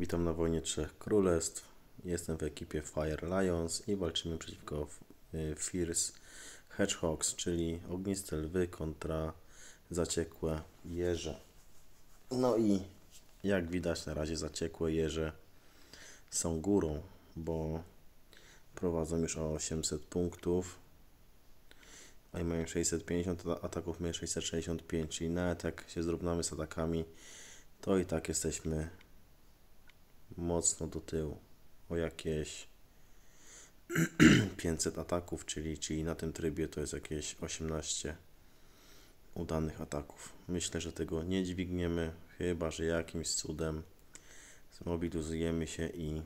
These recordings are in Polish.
Witam na wojnie Trzech Królestw. Jestem w ekipie Fire Lions i walczymy przeciwko y, Fierce Hedgehogs, czyli ogniste lwy kontra zaciekłe jeże. No i jak widać na razie zaciekłe jeże są górą, bo prowadzą już o 800 punktów. A mają 650 ataków, my 665, czyli nawet jak się zrównamy z atakami, to i tak jesteśmy mocno do tyłu. O jakieś 500 ataków, czyli, czyli na tym trybie to jest jakieś 18 udanych ataków. Myślę, że tego nie dźwigniemy, chyba że jakimś cudem zmobilizujemy się i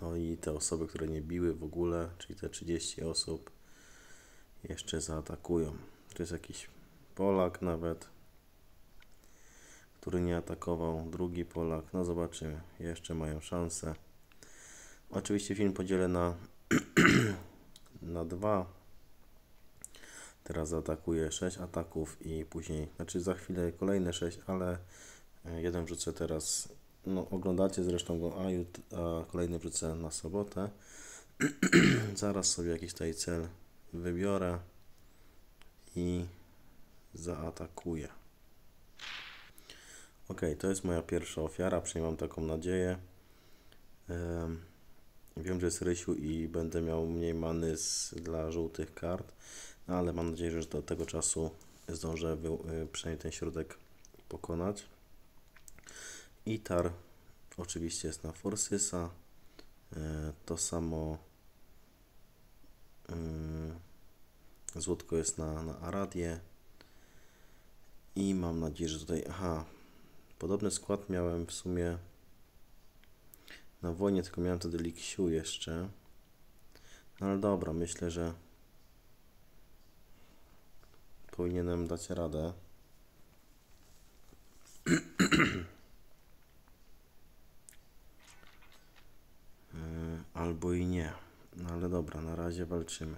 no i te osoby, które nie biły w ogóle, czyli te 30 osób jeszcze zaatakują. To jest jakiś Polak nawet, który nie atakował, drugi Polak, no zobaczymy, jeszcze mają szansę. Oczywiście film podzielę na, na dwa. Teraz zaatakuję 6 ataków i później, znaczy za chwilę kolejne 6, ale e, jeden wrzucę teraz, no oglądacie zresztą go, a, jut, a kolejny wrzucę na sobotę. Zaraz sobie jakiś tutaj cel wybiorę i zaatakuję. Ok, to jest moja pierwsza ofiara, przynajmniej mam taką nadzieję. Wiem, że jest Rysiu i będę miał mniej many z, dla żółtych kart, no ale mam nadzieję, że do tego czasu zdążę wy, y, przynajmniej ten środek pokonać. Itar oczywiście jest na Forsysa. E, to samo y, Złotko jest na, na Aradię. I mam nadzieję, że tutaj... Aha, podobny skład miałem w sumie na wojnie, tylko miałem wtedy Liksiu jeszcze. No ale dobra, myślę, że powinienem dać radę. Albo i nie. No ale dobra, na razie walczymy.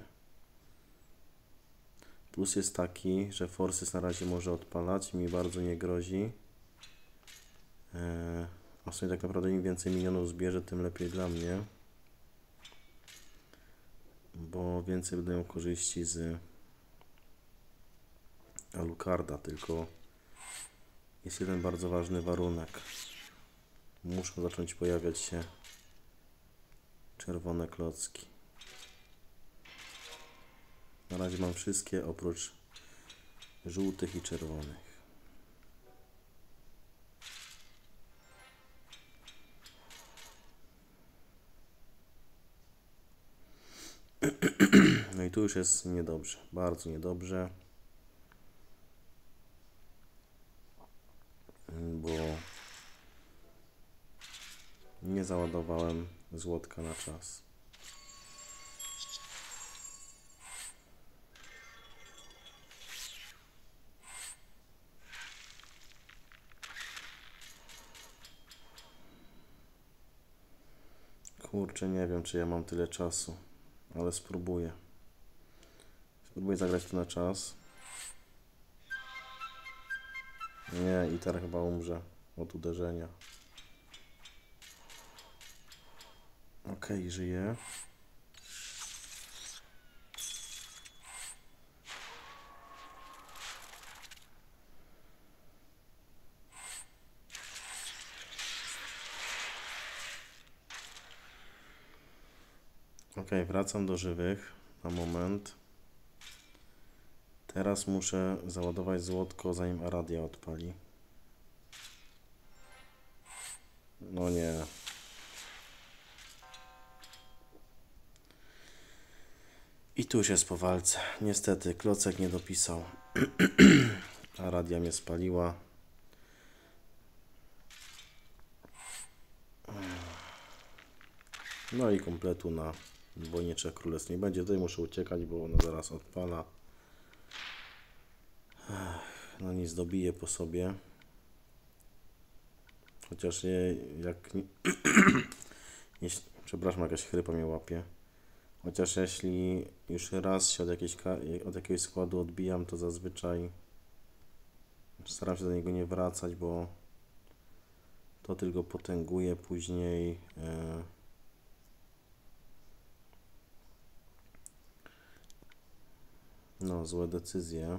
Plus jest taki, że Forces na razie może odpalać, mi bardzo nie grozi. A w sumie tak naprawdę im więcej minionów zbierze, tym lepiej dla mnie. Bo więcej będę miał korzyści z Alucarda, tylko jest jeden bardzo ważny warunek. Muszą zacząć pojawiać się czerwone klocki. Na razie mam wszystkie oprócz żółtych i czerwonych. Tu już jest niedobrze, bardzo niedobrze. Bo nie załadowałem złotka na czas. Kurczę, nie wiem, czy ja mam tyle czasu ale spróbuję. Spróbuję zagrać to na czas. Nie, i teraz chyba umrze od uderzenia. Ok, żyje. Ok, wracam do żywych na moment. Teraz muszę załadować złotko zanim Aradia odpali. No nie. I tu jest po walce. Niestety, klocek nie dopisał. Aradia mnie spaliła. No i kompletu na Wojnie Trzech Królestw nie będzie. Tutaj muszę uciekać, bo ona zaraz odpala. No nic dobije po sobie. Chociaż je, jak... Jeśli, przepraszam, jakaś chrypa mnie łapie. Chociaż jeśli już raz się od, jakiejś, od jakiegoś składu odbijam, to zazwyczaj staram się do niego nie wracać, bo To tylko potęguje później. E, no, złe decyzje.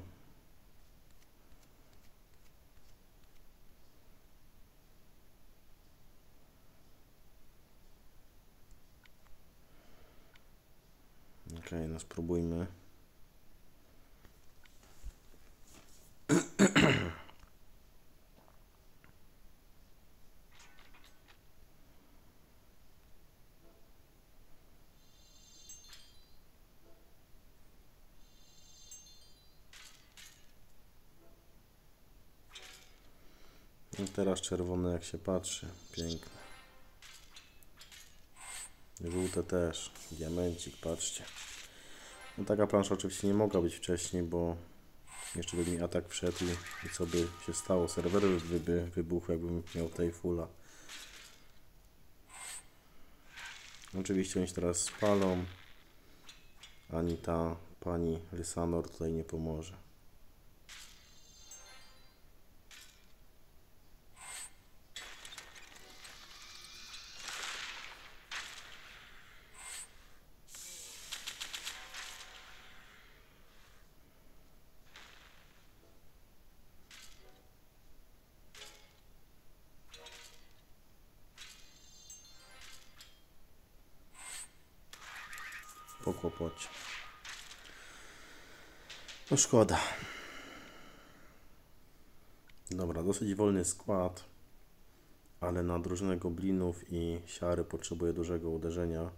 Okej, no spróbujmy. I teraz czerwone jak się patrzy. Piękne. Żółte też. Diamencik, patrzcie. No taka plansza oczywiście nie mogła być wcześniej, bo jeszcze by mi atak wszedł i, i co by się stało? Serwery by, by wybuchły, jakbym miał tej fulla. Oczywiście oni się teraz spalą. Ani ta pani Lysanor tutaj nie pomoże. Po kłopocie. No szkoda. Dobra, dosyć wolny skład, ale na drużynę goblinów i siary potrzebuję dużego uderzenia.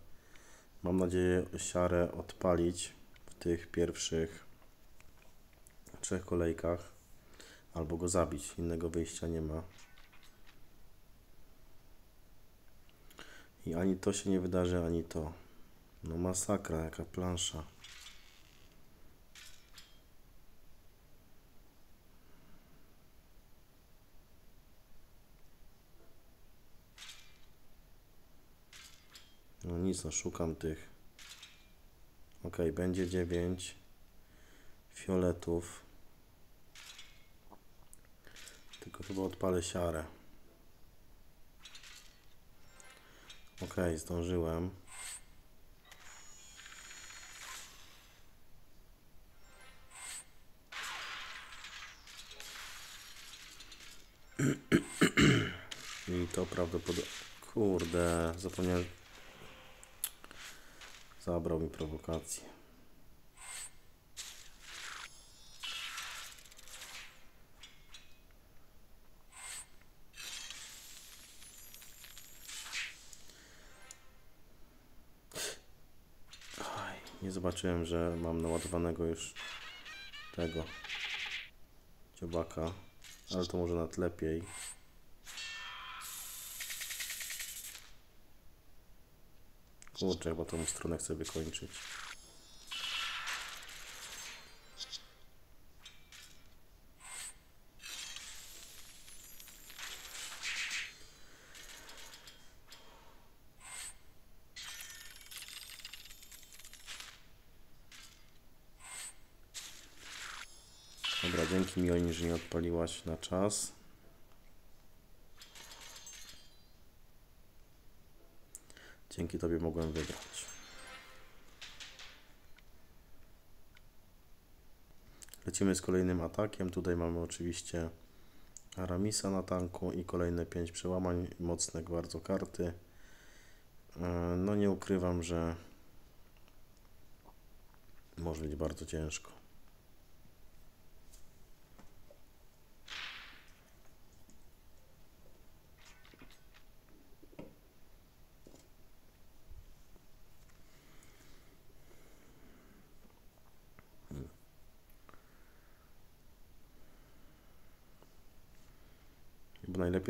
Mam nadzieję siarę odpalić w tych pierwszych trzech kolejkach albo go zabić. Innego wyjścia nie ma. I ani to się nie wydarzy, ani to. No masakra, jaka plansza. No nic, no szukam tych. Ok, będzie 9 fioletów. Tylko chyba odpalę siarę. Ok, zdążyłem. Kurde, zapomniałem... Zabrał mi prowokację. Nie zobaczyłem, że mam naładowanego już tego dziobaka, ale to może nawet lepiej. Kurczę, chyba tą stronę chcę wykończyć. Dobra, dzięki mi że nie odpaliłaś na czas. Dzięki Tobie mogłem wygrać. Lecimy z kolejnym atakiem. Tutaj mamy oczywiście Aramisa na tanku i kolejne 5 przełamań. Mocne bardzo karty. E, no nie ukrywam, że może być bardzo ciężko.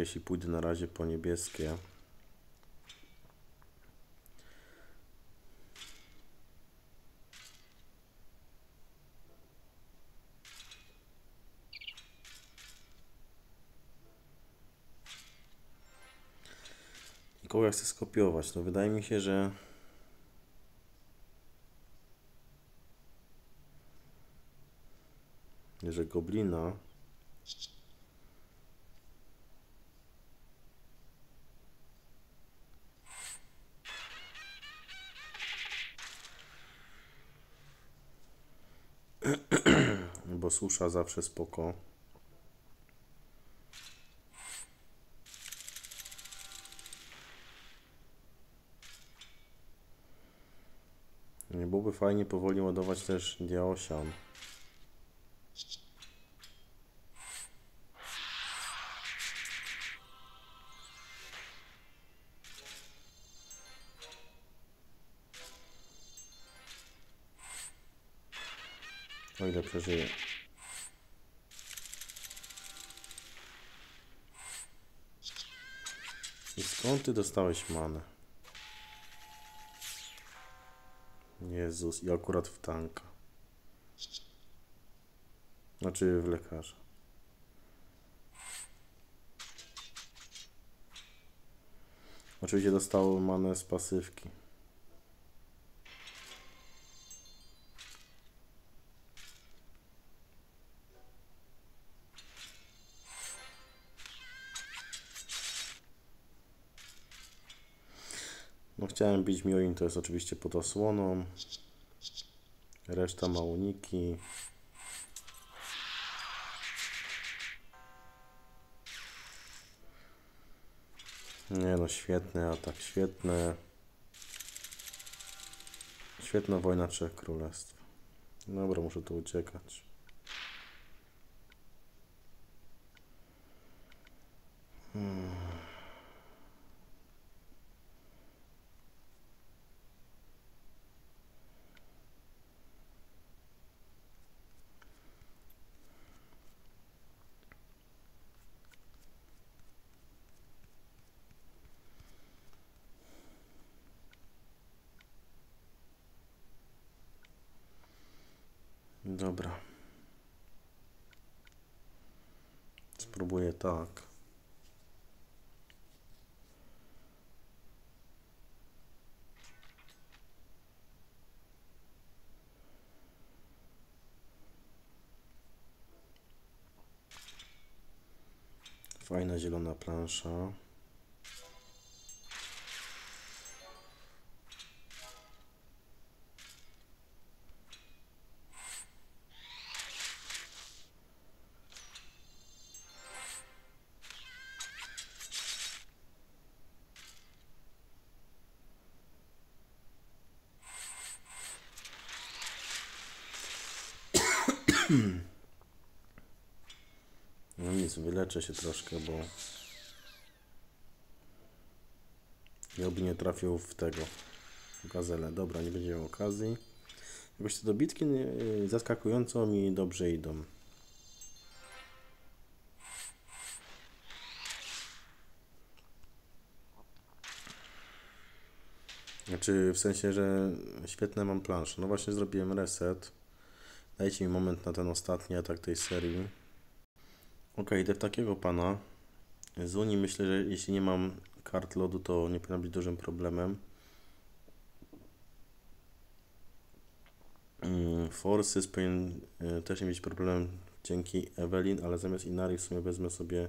Najlepiej jeśli pójdę na razie po niebieskie. I kogo ja chcę skopiować? No wydaje mi się, że że goblina susza zawsze spoko. Nie byłoby fajnie powoli ładować też Diaosian. I skąd ty dostałeś manę? Jezus, i akurat w tanka. Znaczy w lekarza. Oczywiście dostał manę z pasywki. No chciałem bić Mioin, to jest oczywiście pod osłoną. Reszta ma uniki. Nie no, świetny atak, świetne. Świetna wojna Trzech Królestw. Dobra, muszę tu uciekać. Hmm. Dobra. Spróbuję tak. Fajna zielona plansza. No nic, wyleczę się troszkę, bo ja by nie trafił w tego w gazelę. Dobra, nie będzie okazji. Jakoś te dobitki y, zaskakująco mi dobrze idą. Znaczy, w sensie, że świetne mam plansze. No właśnie zrobiłem reset. Dajcie mi moment na ten ostatni atak tej serii. Ok, idę w takiego pana. Z Unii myślę, że jeśli nie mam kart lodu, to nie powinno być dużym problemem. Mm, Forces powinien e, też nie mieć problem dzięki Evelyn, ale zamiast Inari w sumie wezmę sobie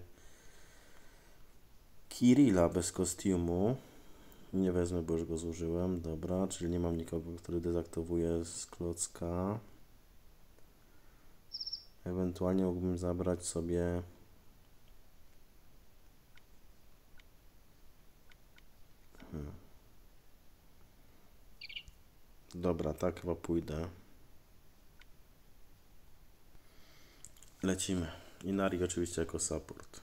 Kirilla bez kostiumu. Nie wezmę, bo już go zużyłem. Dobra, czyli nie mam nikogo, który dezaktowuje z klocka. Ewentualnie mógłbym zabrać sobie hmm. Dobra, tak chyba pójdę. Lecimy. Inari oczywiście jako support.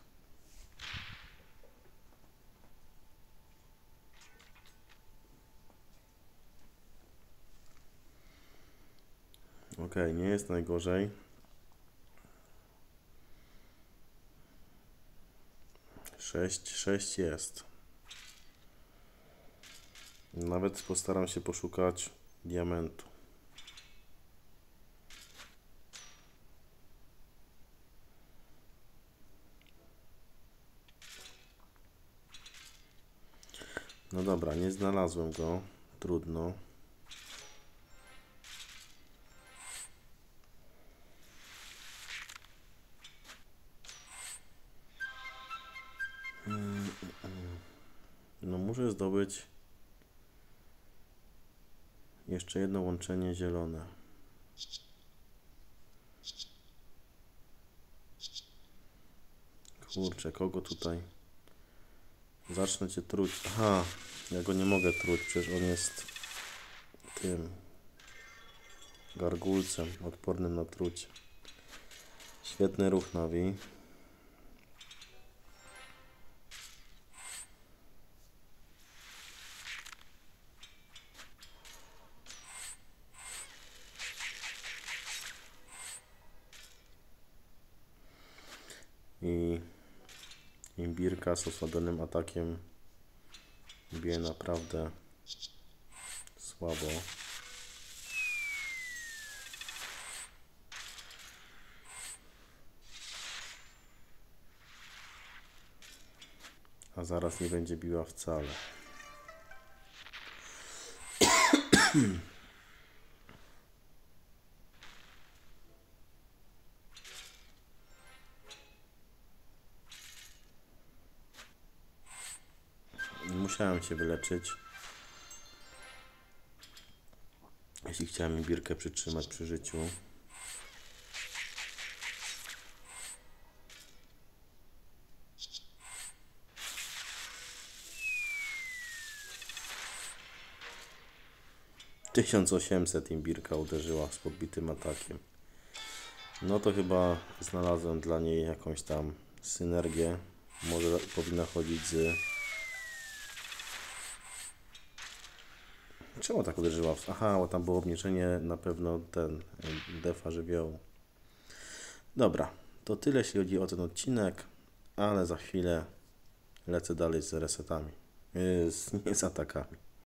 Ok, nie jest najgorzej. Sześć, sześć jest. Nawet postaram się poszukać diamentu. No dobra, nie znalazłem go. Trudno. No muszę zdobyć jeszcze jedno łączenie zielone. Kurczę, kogo tutaj? Zacznę cię truć. Aha, ja go nie mogę truć, przecież on jest tym gargulcem odpornym na trucie. Świetny ruch Nawi. Imbirka z osłabionym atakiem bije naprawdę słabo. A zaraz nie będzie biła wcale. Musiałem się wyleczyć. Jeśli chciałem imbirkę przytrzymać przy życiu. Tysiąc osiemset imbirka uderzyła z podbitym atakiem. No to chyba znalazłem dla niej jakąś tam synergię. Może powinna chodzić z Czemu tak uderzyła? Aha, bo tam było obniżenie na pewno ten y, defa żywiołu. Dobra, to tyle jeśli chodzi o ten odcinek, ale za chwilę lecę dalej z resetami. Yy, z, nie z atakami.